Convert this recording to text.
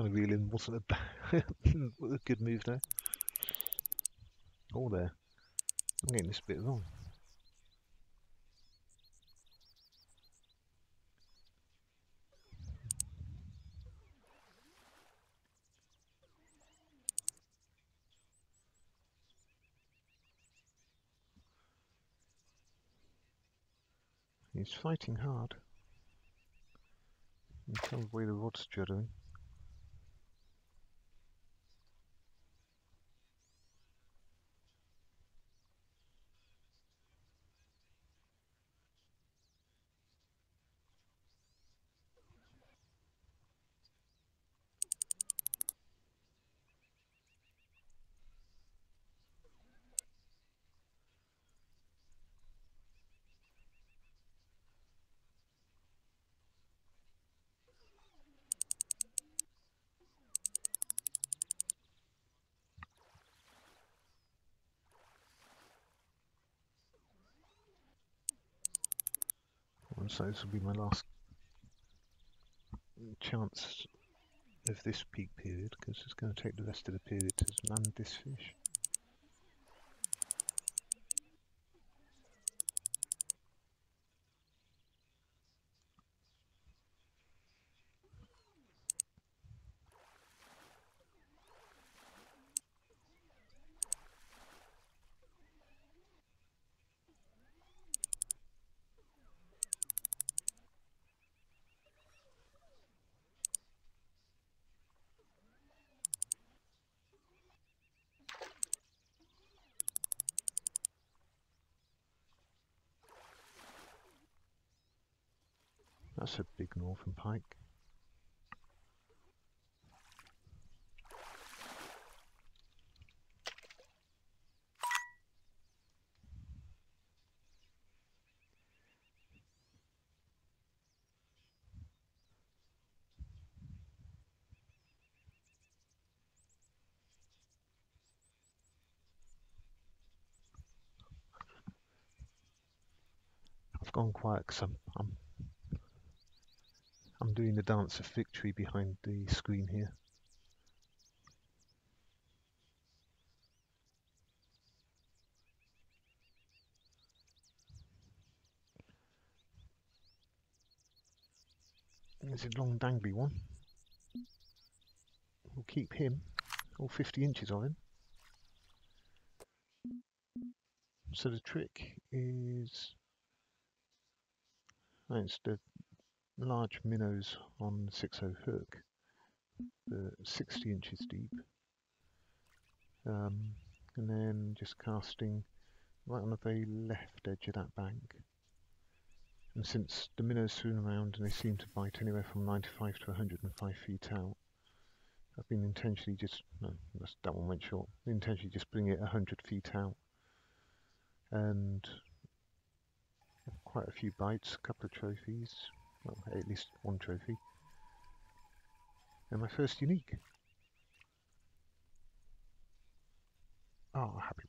trying to reel in wasn't a, a good move there. Oh there. I'm getting this bit wrong. He's fighting hard. You can tell the way the rod's juddering. So this will be my last chance of this peak period because it's going to take the rest of the period to land this fish. That's a big northern pike. I've gone quiet because I'm, I'm I'm doing the dance of victory behind the screen here. There's a long dangly one. We'll keep him, all 50 inches of him. So the trick is, it's the large minnows on 6.0 hook, the 60 inches deep, um, and then just casting right on the very left edge of that bank. And since the minnows swim around and they seem to bite anywhere from 95 to 105 feet out, I've been intentionally just, no, that one went short, intentionally just bring it 100 feet out. And quite a few bites, a couple of trophies, well, at least one trophy. And my first unique. Oh, happy